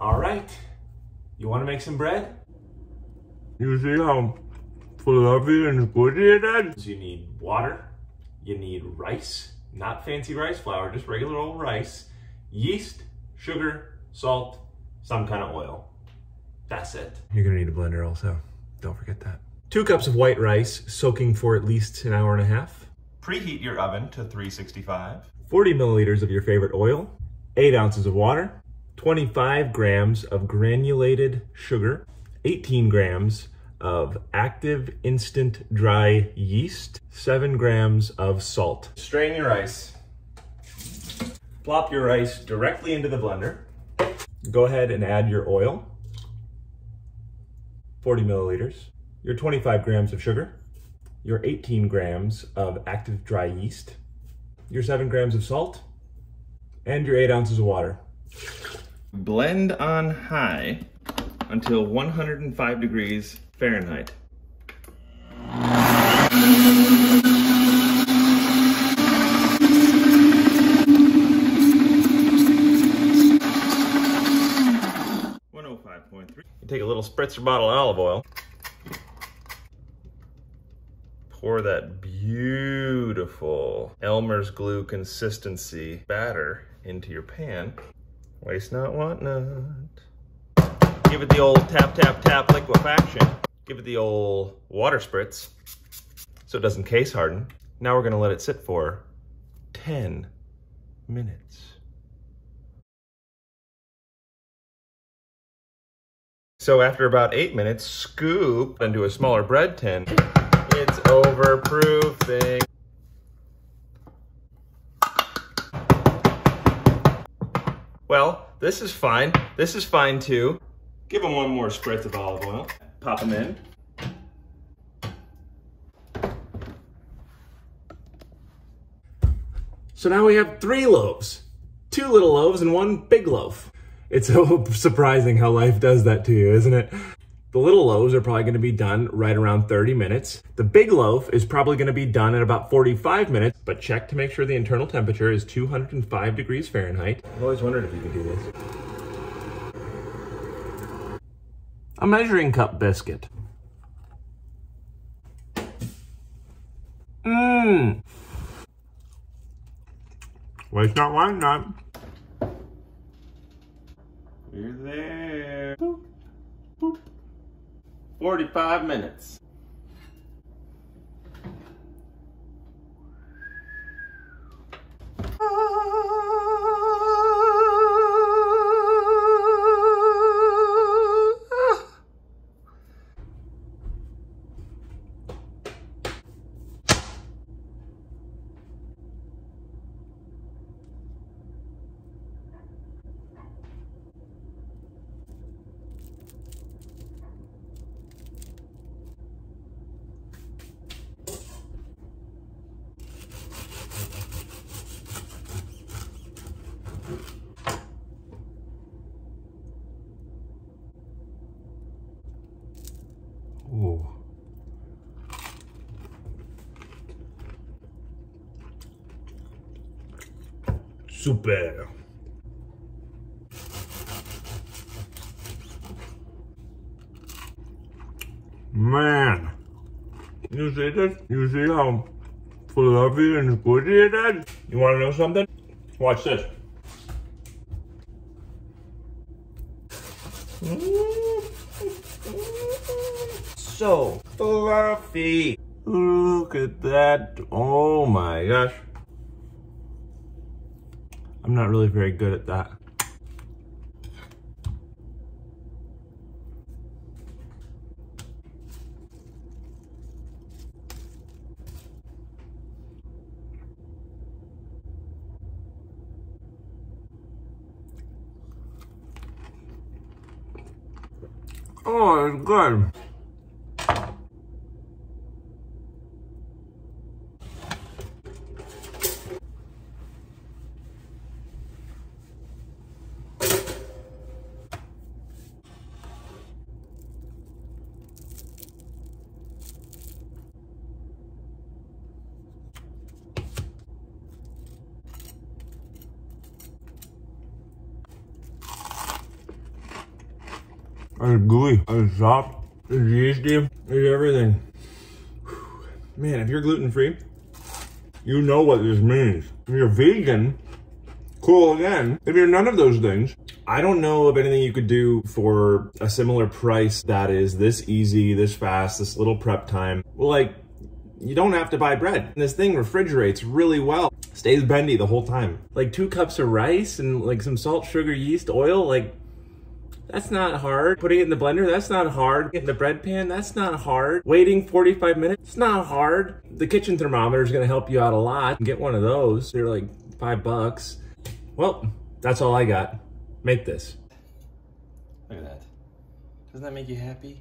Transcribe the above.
All right, you wanna make some bread? You see how fluffy and squishy it is? You need water, you need rice, not fancy rice flour, just regular old rice, yeast, sugar, salt, some kind of oil. That's it. You're gonna need a blender also. Don't forget that. Two cups of white rice, soaking for at least an hour and a half. Preheat your oven to 365. 40 milliliters of your favorite oil, 8 ounces of water, 25 grams of granulated sugar, 18 grams of active instant dry yeast, 7 grams of salt. Strain your rice. Plop your rice directly into the blender. Go ahead and add your oil, 40 milliliters, your 25 grams of sugar, your 18 grams of active dry yeast, your 7 grams of salt, and your 8 ounces of water. Blend on high until 105 degrees Fahrenheit. Oh three. Take a little spritzer bottle of olive oil. Pour that beautiful Elmer's glue consistency batter into your pan. Waste not, want not. Give it the old tap, tap, tap liquefaction. Give it the old water spritz so it doesn't case harden. Now we're gonna let it sit for 10 minutes. So after about eight minutes, scoop into a smaller bread tin. It's overproofing. Well, this is fine. This is fine too. Give them one more spritz of olive oil. Pop them in. So now we have three loaves. Two little loaves and one big loaf. It's so surprising how life does that to you, isn't it? The little loaves are probably gonna be done right around 30 minutes. The big loaf is probably gonna be done at about 45 minutes, but check to make sure the internal temperature is 205 degrees Fahrenheit. I've always wondered if you could do this. A measuring cup biscuit. Mmm. Waste not, want not. 45 minutes. Super. Man. You see this? You see how fluffy and squishy it is? You wanna know something? Watch this. So fluffy. Look at that. Oh my gosh. I'm not really very good at that. Oh, it's good. It's gooey. It's soft. It's yeasty. It's everything. Man, if you're gluten free, you know what this means. If you're vegan, cool again. If you're none of those things, I don't know of anything you could do for a similar price that is this easy, this fast, this little prep time. Well, like, you don't have to buy bread. This thing refrigerates really well. Stays bendy the whole time. Like two cups of rice and like some salt, sugar, yeast, oil, like that's not hard. Putting it in the blender, that's not hard. Getting the bread pan, that's not hard. Waiting 45 minutes, it's not hard. The kitchen thermometer is gonna help you out a lot. Get one of those. They're like five bucks. Well, that's all I got. Make this. Look at that. Doesn't that make you happy?